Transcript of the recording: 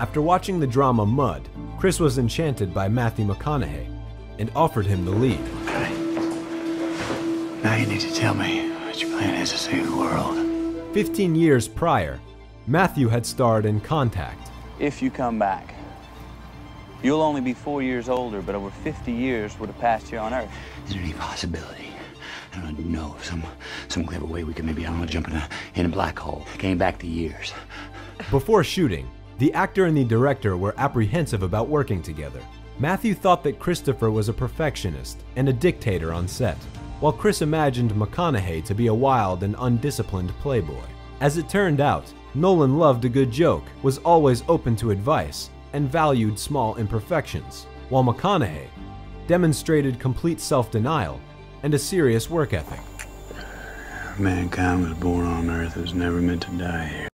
After watching the drama Mud, Chris was enchanted by Matthew McConaughey and offered him the lead. Okay. Now you need to tell me what your plan is to save the world. 15 years prior, Matthew had starred in Contact. If you come back, you'll only be four years older, but over 50 years would have passed here on Earth. Is there any possibility? I don't know, some some clever way we could maybe, I don't know, jump in a, in a black hole. Came back to years. Before shooting, the actor and the director were apprehensive about working together. Matthew thought that Christopher was a perfectionist and a dictator on set, while Chris imagined McConaughey to be a wild and undisciplined playboy. As it turned out, Nolan loved a good joke, was always open to advice, and valued small imperfections, while McConaughey demonstrated complete self-denial and a serious work ethic. Mankind was born on Earth. It was never meant to die here.